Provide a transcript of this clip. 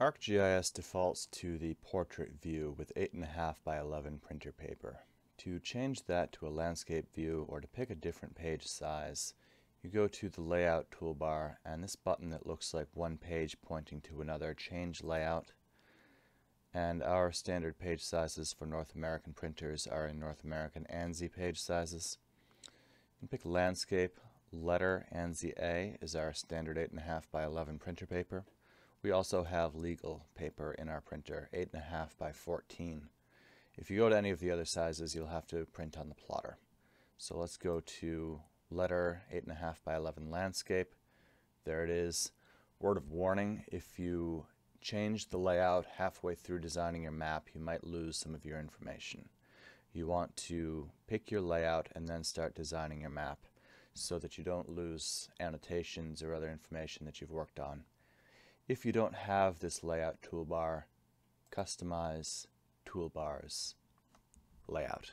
ArcGIS defaults to the portrait view with 8.5 by 11 printer paper. To change that to a landscape view or to pick a different page size, you go to the layout toolbar and this button that looks like one page pointing to another, change layout. And our standard page sizes for North American printers are in North American ANSI page sizes. You can pick landscape, letter ANSI A is our standard 8.5 by 11 printer paper. We also have legal paper in our printer, 8.5 by 14. If you go to any of the other sizes, you'll have to print on the plotter. So let's go to letter 8.5 by 11 landscape. There it is. Word of warning, if you change the layout halfway through designing your map, you might lose some of your information. You want to pick your layout and then start designing your map so that you don't lose annotations or other information that you've worked on. If you don't have this layout toolbar, customize toolbars layout.